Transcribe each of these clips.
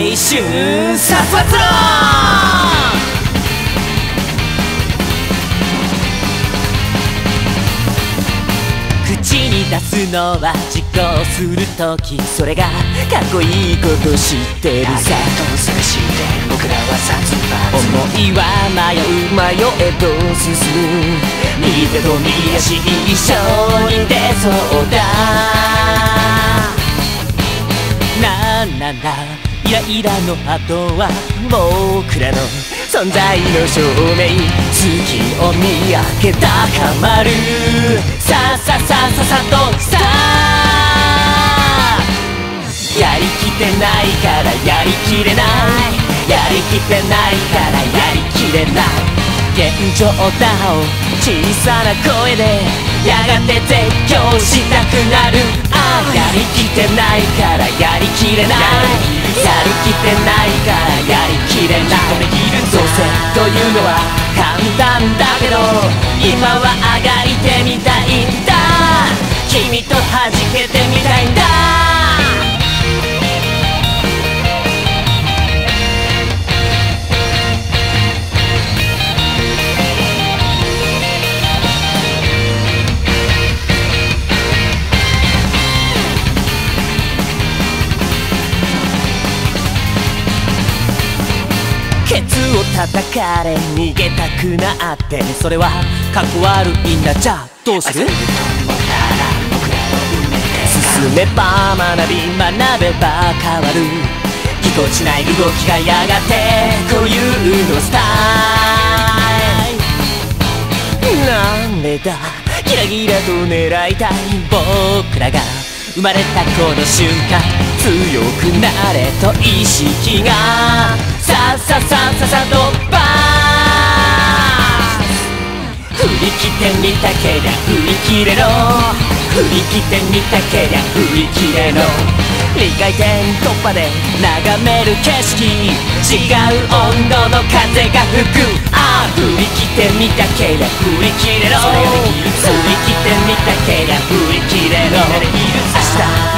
春殺伐論口に出すのは実行するときそれがかっこいいこと知ってるさ。どうするして僕らは殺伐思いは迷う迷えど進む右手と右足一緒に出そうだなんなんだイライラの後は僕らの存在の証明月を見上げ高まるさあさあさあささとさやりきってないからやりきれない。やりきってないからやりきれない。現状だを小さな声でやがて絶叫したくなる。ああやりきってないからやりきれない。きてないからやりきれないどうせというのは簡単だけど今はあがいてみたいんだ。君と弾けてみたいんだ。を叩かれ逃げたくなってそれはかっこ悪いんだ。じゃあどうする？進めば学び学べば変わる。ぎこちない動きがやがてこういうのスタイル。なんでだ？ギラギラと狙いたい。僕らが生まれたこの瞬間。強くなれと意識が。さささささとバース振り切ってみたけりゃ振り切れろ振り切ってみたけりゃ振り切れろ2回転突破で眺める景色違う温度の風が吹くああ振り切ってみたけりゃ振り切れろ振り切ってみたけりゃ振り切れろ明日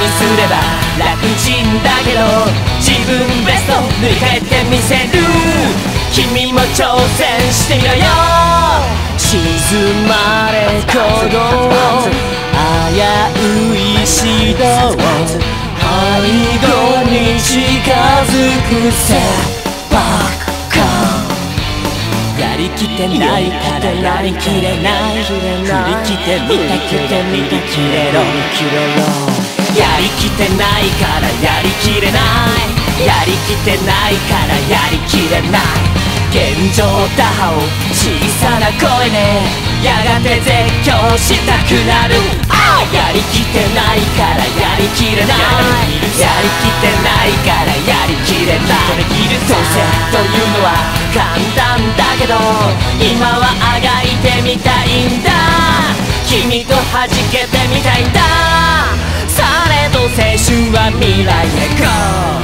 にすれば楽ちんだけど分ベスト。塗り替えてみせる。君も挑戦してみろよ。沈まれこの危うい指導背後に近づくせばっかやりきってないからやりきれない。振り切ってみたけど振り切れろやりきってないからやりきれないやりきてないからやりきれない。現状打破を小さな声でやがて絶叫したくなる。やりきてないからやりきれない。やりきってないからやりきれない。どうせというのは簡単だけど今はあがいてみたいんだ。君と弾けてみたいんだ。されど青春は未来へ GO